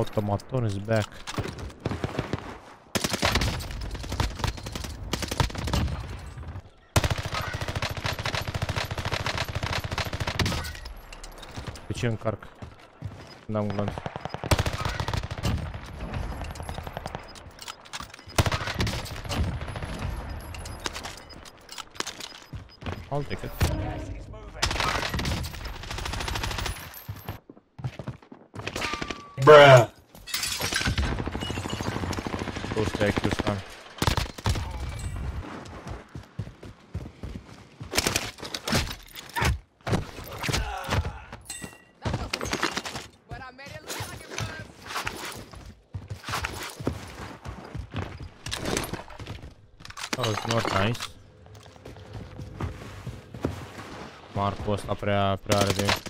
Automat on his back. Почему карк? Нам глянь. I'll take it. Bruh. É aqui os caras. Oh, it's not nice. Marcos, apre, apre, apre.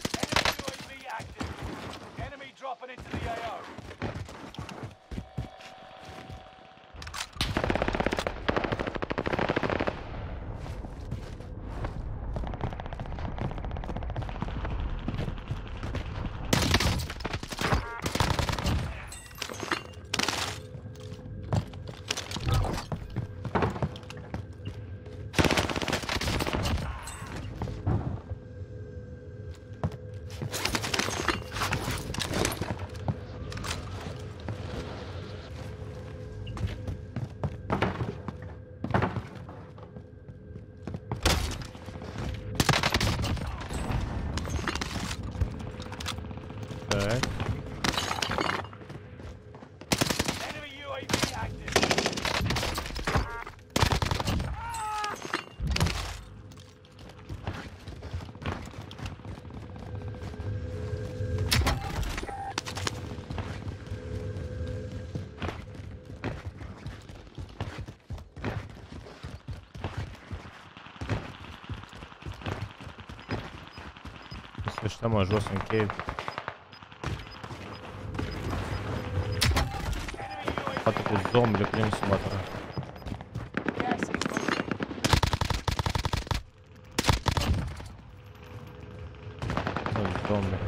Слышь, там аж жестенький. А такой зомби, блин, смотрю. Ну, зомби.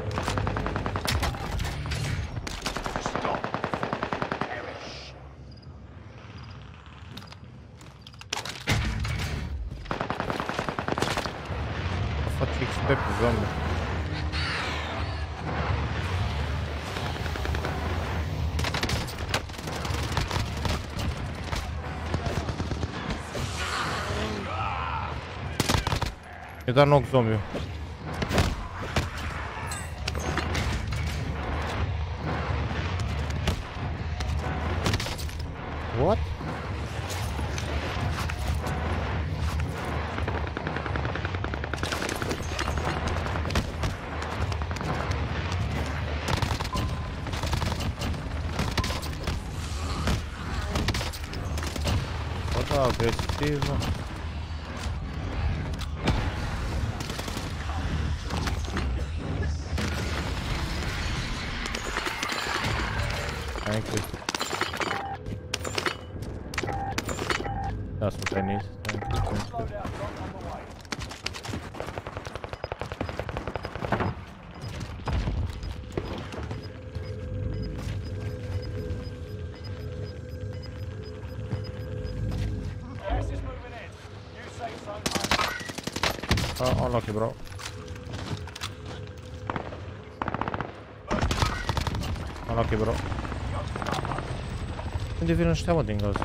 Фотфикс пеппи зомби. Это ног зомби. Вот. Вот так, агрессивно. Thank you. That's what I need. Thank you, thank you. Oh, unlucky, bro. Unlucky, bro. Onde é viram estavam dingosos?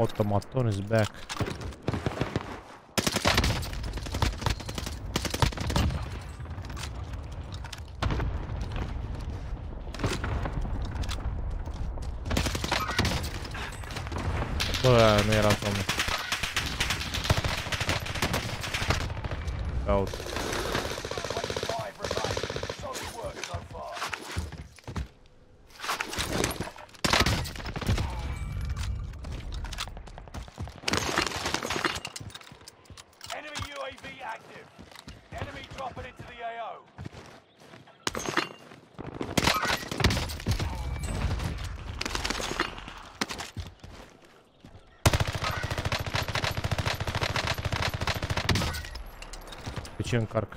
automaton is back. Bă, nu era somn. Caut. active. Enemy dropping into the AO. Geçiyorum kark.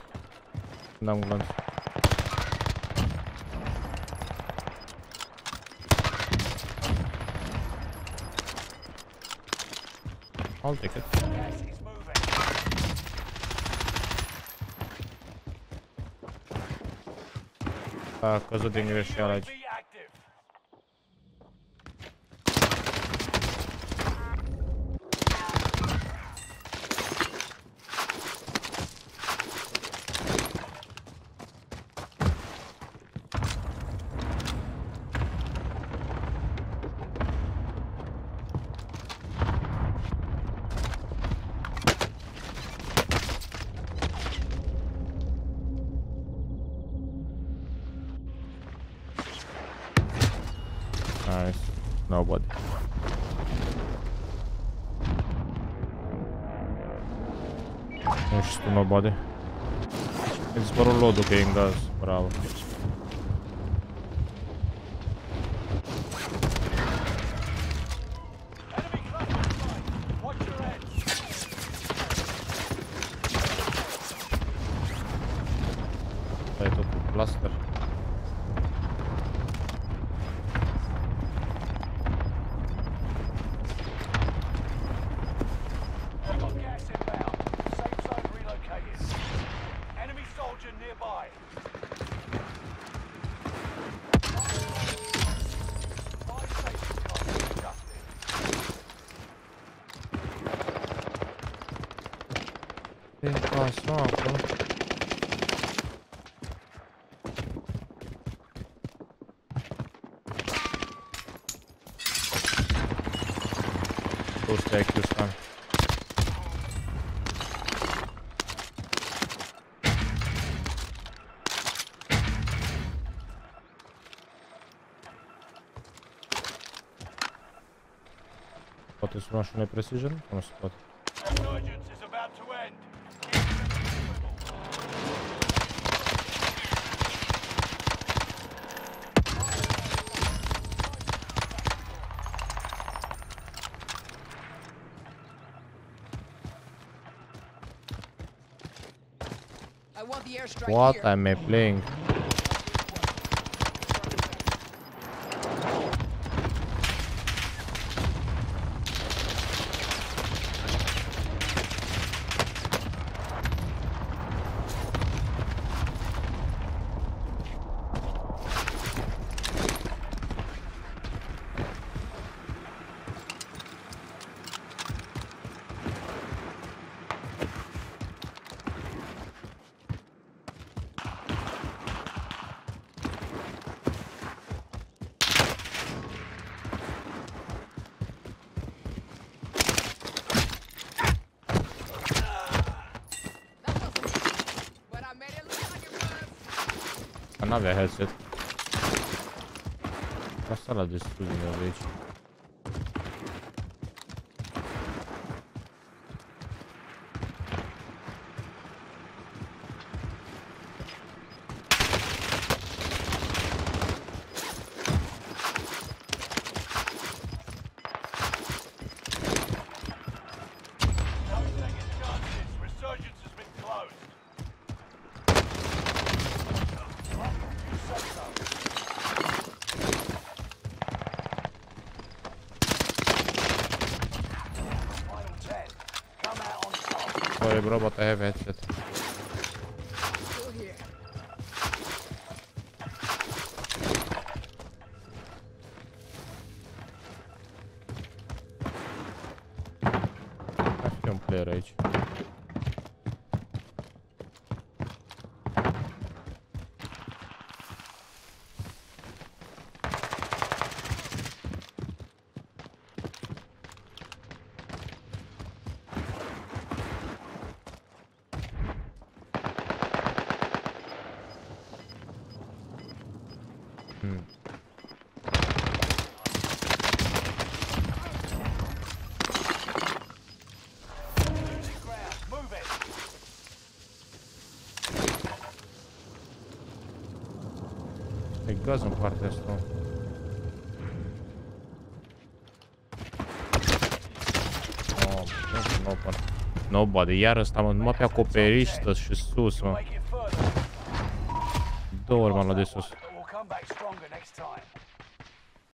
Bundan kullanır. I'll take it. Ah, causa de engraxar, Ed. Nobody. Não estou nobody. It's for a load, okay, guys. Bravo. Benim kasma aklı. Dur bekliyoruz kanka. What is Russian precision? Or spot? What am I playing? nave Hellset. Questa la distruggiamo invece. quebrou, bota reverte. Acho que é um player aí, gaz în partea asta. Oh, nobody. nobody. Iar ăsta, mă, numai pe acoperiștă și sus, mă. Două ori m-am luat de sus.